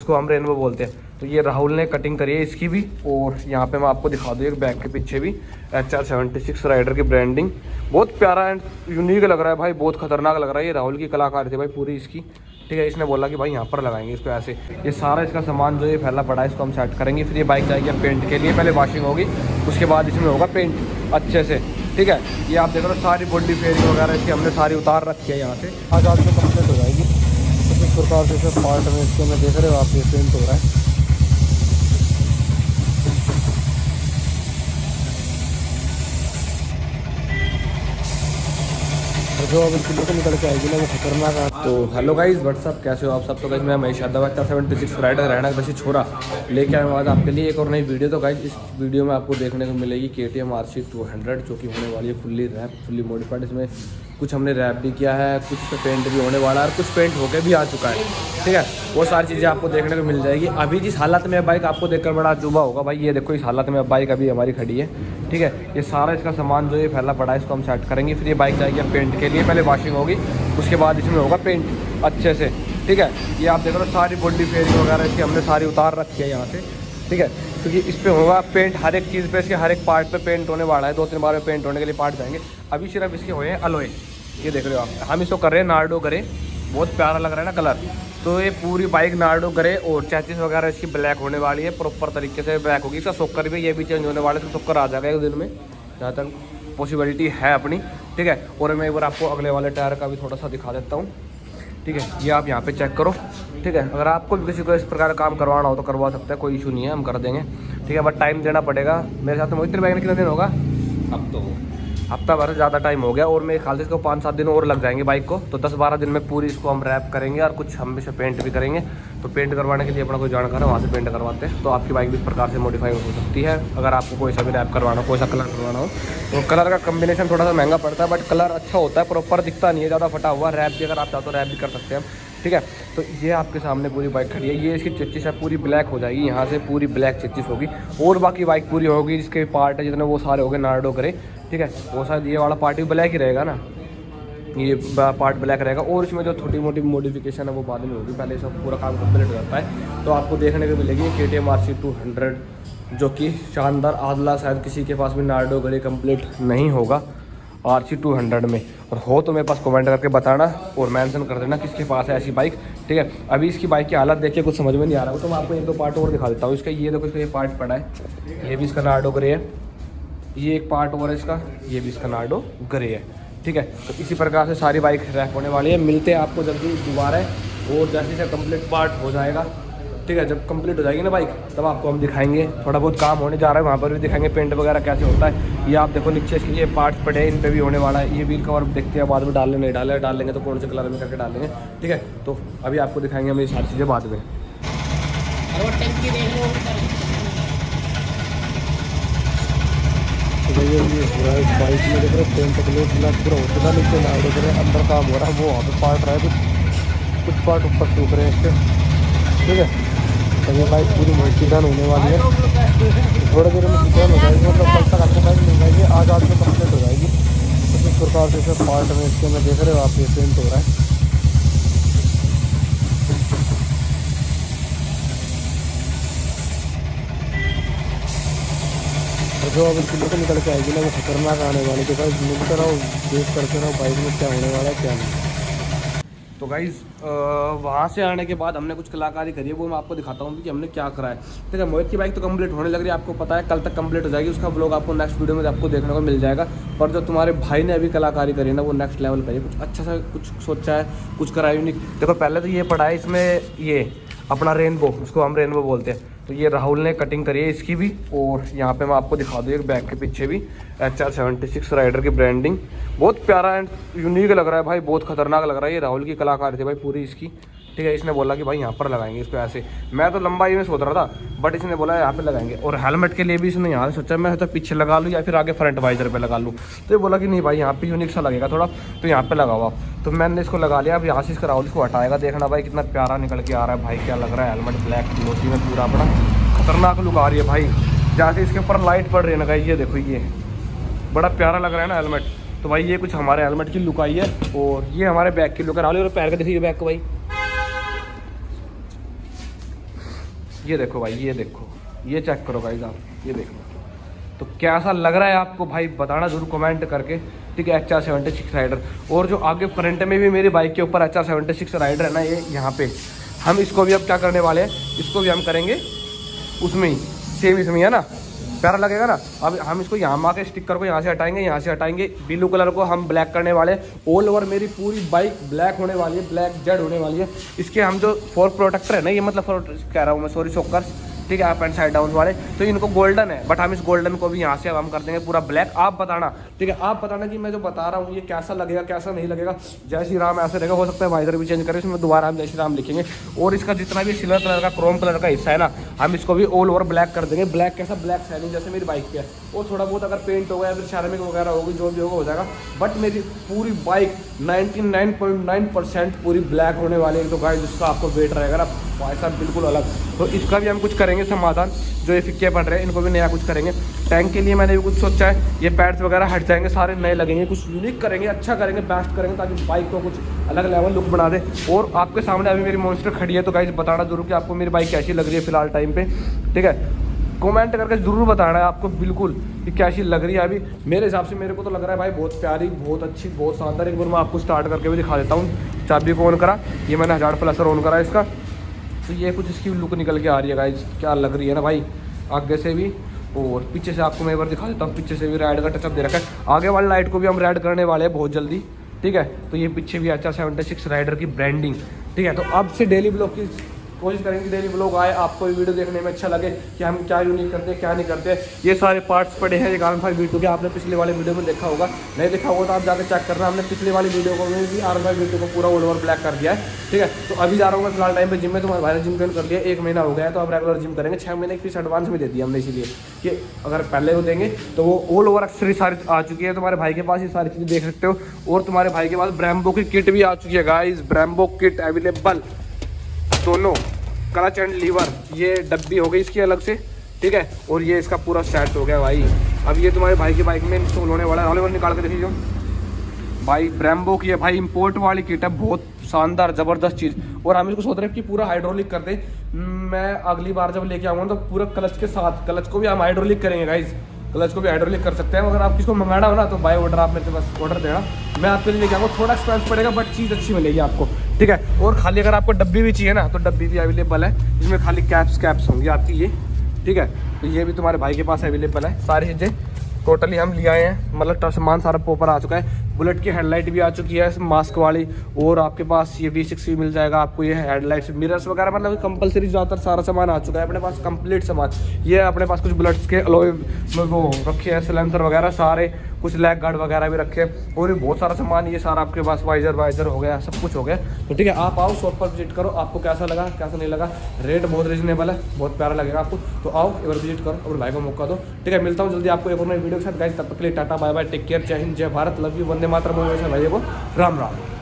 इसको हम रेनबो बोलते हैं। तो ये राहुल ने कटिंग करी है इसकी भी, और यहाँ पे मैं आपको दिखा दूँ एक बैग के पीछे भी H R seventy six rider की ब्रांडिंग बहुत प्यारा एंड यूनिक लग रहा है भाई, बहुत खतरनाक लग रहा है ये राहुल की कलाकार थी भाई, पूरी इसकी। ठीक है, इसने बोला कि भाई यहाँ पर लगाएँगे इसको ऐसे। ये सारा इसका सामान जो ये फैला पड़ा है, इसको हम सेट करेंगे, फिर ये बाइक जाएगी पेंट के लिए। पहले वॉशिंग होगी, उसके बाद इसमें होगा पेंट अच्छे से। ठीक है, ये आप देख रहे हो सारी बॉडी फेयरिंग वगैरह इसकी हमने सारी उतार रखी है यहाँ से। आज आज में कंप्लीट हो जाएगी। प्रकार से इसे पार्ट में इसके में देख रहे हो, आप ये पेंट हो रहा है। जो अब किलो को निकल के आएगी ना, वो खतरनाक है। तो हेलो गाइज़ व्हाट्सअप कैसे हो आप सब? तो गाइज़ मैं महेश यादव चार सेवेंटी सिक्स राइडर रहना बसी छोरा। लेके आए आज आपके लिए एक और नई वीडियो तो गाइज़ इस वीडियो में आपको देखने को मिलेगी के T M R C two hundred जो कि होने वाली है फुल्ली रैप फुल्ली मॉडिफाइड इसमें कुछ हमने रैप भी किया है, कुछ पे पेंट भी होने वाला है और कुछ पेंट होके भी आ चुका है। ठीक है? वो सारी चीज़ें आपको देखने को मिल जाएगी। अभी जिस हालत में बाइक आपको देखकर बड़ा अजूबा होगा, भाई, ये देखो इस हालत में बाइक अभी हमारी खड़ी है। ठीक है? ये सारा इसका सामान जो ये फैला पड़ा है, इसको हम सेट करेंगे, फिर ये बाइक जाएगी पेंट के लिए। पहले वॉशिंग होगी, उसके बाद इसमें होगा पेंट अच्छे से। ठीक है? ये आप देख रहे हो सारी बॉडी फेयरिंग वगैरह इसकी हमने सारी उतार रखी है यहाँ से। ठीक है? क्योंकि इस पर होगा पेंट हर एक चीज़ पे इसके, हर एक पार्ट पे पेंट होने वाला है। दो तीन बार में पेंट होने के लिए पार्ट जाएँगे। अभी सिर्फ़ इसके हुए हैं अलोए ये देख रहे हो आप। हम इसको कर रहे हैं नार्डो करे बहुत प्यारा लग रहा है ना कलर तो ये पूरी बाइक नार्डो करे और चैचिस वगैरह इसकी ब्लैक होने वाली है प्रॉपर तरीके से ब्लैक होगी। इसका सोकर भी ये भी चेंज होने वाला है। इसका सोकर आ जाएगा एक दिन में। जहाँ तक पॉसिबिलिटी है अपनी। ठीक है? और मैं एक बार आपको अगले वाले टायर का भी थोड़ा सा दिखा देता हूँ। ठीक है, ये आप यहाँ पे चेक करो, ठीक है। अगर आपको भी किसी को इस प्रकार का काम करवाना हो तो करवा सकते हैं, कोई इशू नहीं है, हम कर देंगे। ठीक है, बट टाइम देना पड़ेगा। मेरे साथ मोहित बैग में कितने दिन होगा? अब तो हफ़्ता भर ज़्यादा टाइम हो गया और मेरे ख्याल से इसको पाँच सात दिन और लग जाएँगे बाइक को। तो दस बारह दिन में पूरी इसको हम रैप करेंगे और कुछ हम इसे पेंट भी करेंगे। तो पेंट करवाने के लिए अपना कोई जानकार है, वहाँ से पेंट करवाते हैं। तो आपकी बाइक भी इस प्रकार से मॉडिफाई हो सकती है। अगर आपको कोई सा भी रैप करवाना हो, कोई सा कलर करवाना हो तो कलर का कम्बिनेशन थोड़ा सा महँगा पड़ता है बट कलर अच्छा होता है प्रॉपर दिखता नहीं है, ज़्यादा फटा हुआ रैप भी अगर आप चाहते तो रैप भी कर सकते हैं। ठीक है? तो ये आपके सामने पूरी बाइक खड़ी है। ये इसकी चिच्चिस है, पूरी ब्लैक हो जाएगी। यहाँ से पूरी ब्लैक चिच्चिस होगी। और बाकी बाइक पूरी होगी, जिसके पार्ट है जितने वो सारे हो गए, नार्डो करे। ठीक है? वो शायद ये वाला पार्ट भी ब्लैक ही रहेगा ना? ये पार्ट ब्लैक रहेगा। और इसमें जो छोटी मोटी मॉडिफिकेशन है, वो बाद में होगी। पहले सब पूरा काम कंप्लीट हो जाता है। तो आपको देखने को मिलेगी के T M R C two hundred जो कि शानदार आदला शायद किसी के पास भी नार्डो गड़ी कंप्लीट नहीं होगा। आर सी टू हंड्रेड में। और हो तो मेरे पास कमेंट करके बताना और मेंशन कर देना किसके पास है ऐसी बाइक ठीक है? अभी इसकी बाइक की हालत देखिए कुछ समझ में नहीं आ रहा। हो तो मैं आपको एक दो पार्ट और दिखा देता हूँ। इसका ये देखो, इसका ये पार्ट पड़ा है। ये भी इसका नार्डो ग्रे है। ये एक पार्ट और है इसका। ये भी इसका नार्डो ग्रे है। ठीक है? तो इसी प्रकार से सारी बाइक रैप होने वाली है। मिलते हैं आपको जल्दी दोबारा। और जैसे जैसे कंप्लीट पार्ट हो जाएगा ठीक है, जब कंप्लीट हो जाएगी ना बाइक तब आपको हम दिखाएँगे। थोड़ा बहुत काम होने जा रहा है, वहाँ पर भी दिखाएँगे पेंट वगैरह कैसे होता है। ये आप देखो नीचे इसके ये पार्ट्स पड़े हैं, इन पे भी होने वाला है। ये व्हील कवर देखते हैं, बाद में डालने नहीं डाले। डाल लेंगे तो कौन से कलर में करके डालेंगे, ठीक है? तो अभी आपको दिखाएँगे हम ये सारी चीज़ें बाद में। तो पूरा पूरा अंदर काम हो रहा है, वो वहाँ पे पार्ट रहा है, कुछ कुछ पार्ट ऊपर सूख रहे हैं इसके, ठीक है? ये बाइक पूरी डन होने वाली है। थोड़ी देर में डन हो जाएगी मतलब कल तक आपको बाइक मिल जाएगी, आज आज में कंप्लीट हो जाएगी। तो इस प्रकार से इसे पार्ट में इसके में देख रहे हो आप, ये पेंट हो रहा है। जो अब किलो को निकल के आएगी ना, वो खतरनाक आने वाली तो भाई मिलते रहो, देख करते रहो बाइक में क्या होने वाला है, क्या नहीं। तो गाइज़ वहाँ से आने के बाद हमने कुछ कलाकारी करी है, वो मैं आपको दिखाता हूँ कि हमने क्या करा है। ठीक है, मोहित की बाइक तो कंप्लीट होने लग रही है, आपको पता है, कल तक कंप्लीट हो जाएगी, उसका ब्लॉग आपको नेक्स्ट वीडियो में आपको देखने को मिल जाएगा। पर जो तुम्हारे भाई ने अभी कलाकारी करी ना, वो नेक्स्ट लेवल है। कुछ अच्छा सा कुछ सोचा है, कुछ करा यूनिक देखो, पहले तो ये पढ़ा है इसमें ये, अपना रेनबो उसको हम रेनबो बोलते हैं। तो ये राहुल ने कटिंग करी है इसकी भी, और यहाँ पे मैं आपको दिखा दूँ एक बैग के पीछे भी H R seventy six rider की ब्रांडिंग बहुत प्यारा एंड यूनिक लग रहा है भाई, बहुत खतरनाक लग रहा है ये राहुल की कलाकार थी भाई, पूरी इसकी। ठीक है, इसने बोला कि भाई यहाँ पर लगाएँगे इसको ऐसे। मैं तो लंबाई में सोच रहा था बट इसने बोला यहाँ पे लगाएँगे। और हेलमेट के लिए भी इसने यहाँ सोचा, मैं सोचा पीछे लगा लूँ या फिर आगे फ्रंट वाइजर पे लगा लूँ। तो ये बोला कि नहीं भाई, यहाँ पे यूनिक सा लगेगा थोड़ा तो यहाँ पे लगा हुआ तो मैंने इसको लगा लिया, अब यहाँ से इसका राहुल इसको हटाएगा। देखना भाई कितना प्यारा निकल के आ रहा है भाई, क्या लग रहा है हेलमेट ब्लैक ग्लोसी में पूरा अपना खतरनाक लुक आ रही है भाई। जैसे इसके ऊपर लाइट पड़ रही है ना ये देखो ये। बड़ा प्यारा लग रहा है ना हेलमेट तो भाई ये कुछ हमारे हेलमेट की लुक आई है, और ये हमारे बैग की लुक है। राहुल और पैर का देखिए बैग को भाई। ये देखो भाई, ये देखो। ये चेक करो भाई आप, ये देखो तो कैसा लग रहा है आपको भाई, बताना ज़रूर कमेंट करके। ठीक है H R seventy six rider और जो आगे फ्रंट में भी मेरी बाइक के ऊपर H R seventy six rider है ना, ये यहाँ पे। हम इसको भी अब क्या करने वाले हैं? इसको भी हम करेंगे, उसमें ही सेम इसमें है ना? प्यारा लगेगा ना? अब हम इसको यहाँ के स्टिकर को यहाँ से हटाएँगे, यहाँ से हटाएँगे। ब्लू कलर को हम ब्लैक करने वाले ऑल ओवर मेरी पूरी बाइक ब्लैक होने वाली है ब्लैक जेड होने वाली है। इसके हम जो फोर प्रोटेक्टर है ना, ये मतलब फोर कह रहा हूँ मैं सॉरी सोकर ठीक है अप एंड साइड डाउन वाले। तो इनको गोल्डन है। बट हम इस गोल्डन को भी यहाँ से हम कर देंगे पूरा ब्लैक आप बताना, ठीक है, आप बताना कि मैं जो बता रहा हूँ, ये कैसा लगेगा, कैसा नहीं लगेगा? जय श्री राम, ऐसे रहेगा हो सकता है वाइजर भी चेंज करें, इसमें दोबारा हम जय श्री राम लिखेंगे। और इसका जितना भी सिल्वर कलर का क्रोम कलर का हिस्सा है ना, हम इसको भी ऑल ओवर ब्लैक कर देंगे। ब्लैक कैसा? ब्लैक शाइनिंग जैसे मेरी बाइक पे है। और थोड़ा बहुत अगर पेंट होगा या फिर शर्मिंग वगैरह होगी, जो भी होगा, हो जाएगा। बट मेरी पूरी बाइक 99.9 परसेंट पूरी ब्लैक होने वाली है। तो गाइस जिसका आपको वेट रहेगा ना, भाई बिल्कुल अलग। तो इसका भी हम कुछ करेंगे। समाधान, जो ये फिक्के पड़ रहे हैं, इनको भी नया कुछ करेंगे। टैंक के लिए मैंने भी कुछ सोचा है, ये पैड्स वगैरह हट जाएँगे, सारे नए लगेंगे, कुछ यूनिक करेंगे अच्छा करेंगे बेस्ट करेंगे, ताकि बाइक को कुछ अलग लेवल लुक बना दे। और आपके सामने अभी मेरी मॉन्स्टर खड़ी है तो गाइज़ बताना ज़रूर कि आपको मेरी बाइक कैसी लग रही है फ़िलहाल टाइम पे। ठीक है? कमेंट करके ज़रूर बताना है आपको बिल्कुल कि कैसी लग रही है अभी। मेरे हिसाब से मेरे को तो लग रहा है भाई बहुत प्यारी, बहुत अच्छी, बहुत शानदार। एक बार मैं आपको स्टार्ट करके भी दिखा देता हूँ। चाबी को ऑन करा, ये मैंने हज़ार प्लसर ऑन करा इसका। तो ये कुछ इसकी लुक निकल के आ रही है गाइज़ क्या लग रही है ना भाई? आगे से भी और पीछे से आपको मैं एक बार दिखा देता हूँ, पीछे से भी रेड का टचअप दे रखा है. आगे वाली लाइट को भी हम रेड करने वाले हैं बहुत जल्दी, ठीक है? तो ये पीछे भी अच्छा सेवेंटी सिक्स राइडर की ब्रांडिंग ठीक है? तो अब से डेली ब्लॉग की कोशिश करेंगे डेली ब्लॉग आए, आपको वीडियो देखने में अच्छा लगे कि हम क्या यूनिक करते हैं, क्या नहीं करते ये सारे पार्ट्स पड़े हैं, ये आर फाइव वीडियो के, आपने पिछले वाले वीडियो में देखा होगा। नहीं देखा होगा तो आप जाकर चेक करना, हमने पिछले वाली वीडियो को भी आर फाइव वीडियो को पूरा ऑल ओवर ब्लैक कर दिया है, ठीक है? तो अभी जा रहा हूँ फ़िलहाल टाइम पर जिम में तुम्हारे भाई ने जिम ज्वाइन कर लिया, एक महीना हो गया तो आप रेगुलर जिम करेंगे। छः महीने की फ़ीस एडवांस में दे दिया हमने इसीलिए कि अगर पहले वो देंगे तो वो ऑल ओवर एक्सरी सारी आ चुकी है। तुम्हारे भाई के पास ये सारी चीज़ें देख सकते हो, और तुम्हारे भाई के पास ब्रैम्बो की किट भी आ चुकी है गाइज़ ब्रैम्बो किट अवेलेबल दोनों, क्लच एंड लीवर, ये डब्बी हो गई इसकी अलग से, ठीक है? और ये इसका पूरा सेट हो गया भाई। अब ये तुम्हारे भाई की बाइक में इंस्टॉल होने वाला है। निकाल के देखिए भाई ब्रैम्बो की है भाई इंपोर्ट वाली किट है, बहुत शानदार, ज़बरदस्त चीज़। और हम इसको सोच रहे हैं कि पूरा हाइड्रोलिक कर दे। मैं अगली बार जब लेके आऊँगा तो पूरा क्लच के साथ, क्लच को भी हम हाइड्रोलिक करेंगे गाइज़ क्लच को भी हाइड्रोलिक कर सकते हैं। अगर आप किसको मंगाना हो ना तो बाय ऑर्डर आप मेरे पास ऑर्डर देना। मैं आपके लिए लेके आऊँगा। थोड़ा एक्सपेंस पड़ेगा बट चीज़ अच्छी मिलेगी आपको। ठीक है? और खाली अगर आपको डब्बी भी चाहिए ना तो डब्बी भी अवेलेबल है। जिसमें खाली कैप्स कैप्स होंगी आपकी ये। ठीक है? तो ये भी तुम्हारे भाई के पास अवेलेबल है। सारी चीज़ें टोटली हम ले आए हैं मतलब सामान सारा पोपर आ चुका है। बुलेट की हेडलाइट भी आ चुकी है मास्क वाली। और आपके पास ये वी सिक्स भी मिल जाएगा, आपको ये हेडलाइट्स मिरर्स वगैरह मतलब कंपलसरी ज़्यादातर सारा सामान आ चुका है। अपने पास कंप्लीट सामान। ये अपने पास कुछ बुलेट्स के अलोए वो रखे हैं सिलेंसर वगैरह सारे। कुछ लैग गार्ड वगैरह भी रखे, और भी बहुत सारा सामान, ये सारा आपके पास वाइजर वाइजर हो गया, सब कुछ हो गया। तो ठीक है, आप आओ शॉप पर विज़िट करो, आपको कैसा लगा, कैसा नहीं लगा? रेट बहुत रीजनेबल है, बहुत प्यारा लगेगा आपको। तो आओ, एक बार विज़िट करो, और भाई को मौका दो। ठीक है, मिलता हूँ जल्दी आपको एक और नई वीडियो के साथ। गाइस तब तक के लिए tata bye bye take care जय हिंद, जय भारत लव यू वंदे मातरम भाई को राम राम